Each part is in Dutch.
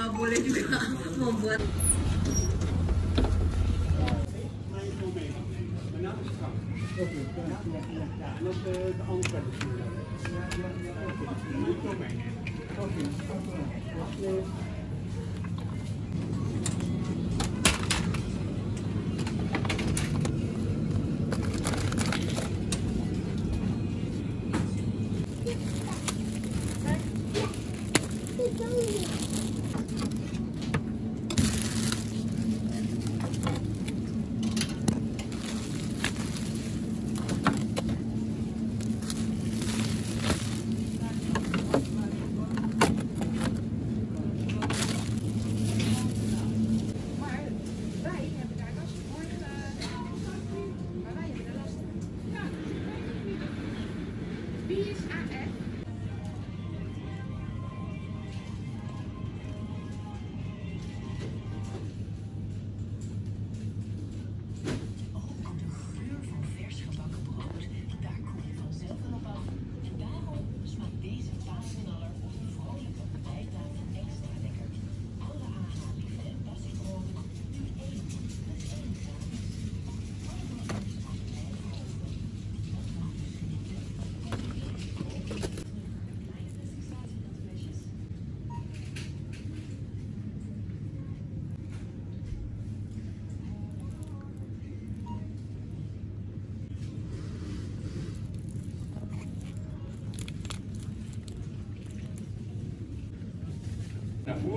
nggak boleh juga membuat En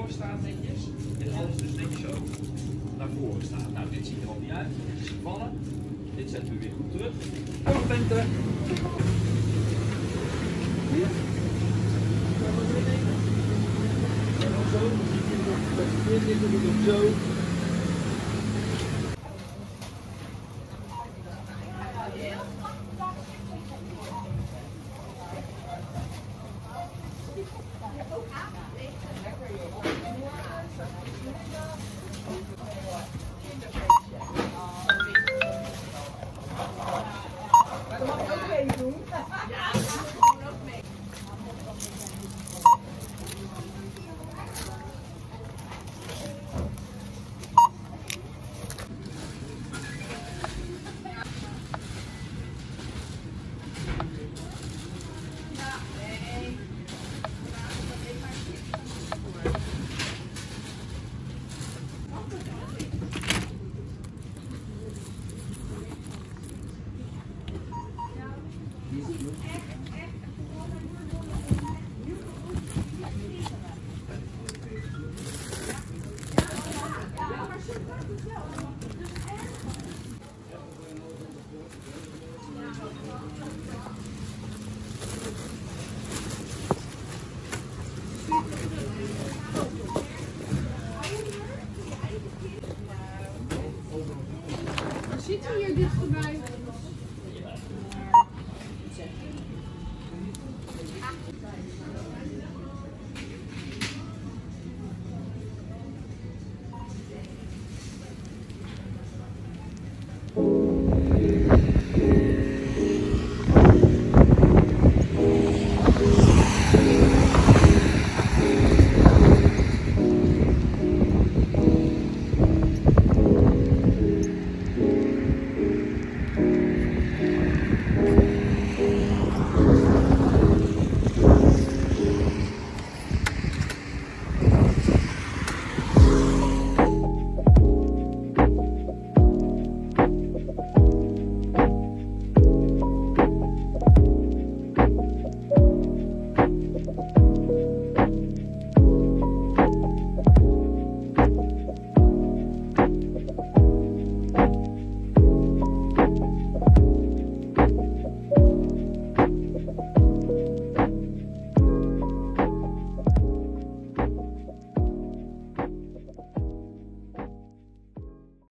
staat netjes en alles dus netjes zo naar voren staat. Nou, dit ziet er al niet uit. Dit is gevallen. Dit zetten we weer goed terug. Kortpunten. Hier. Dan zo. Dit nog zo.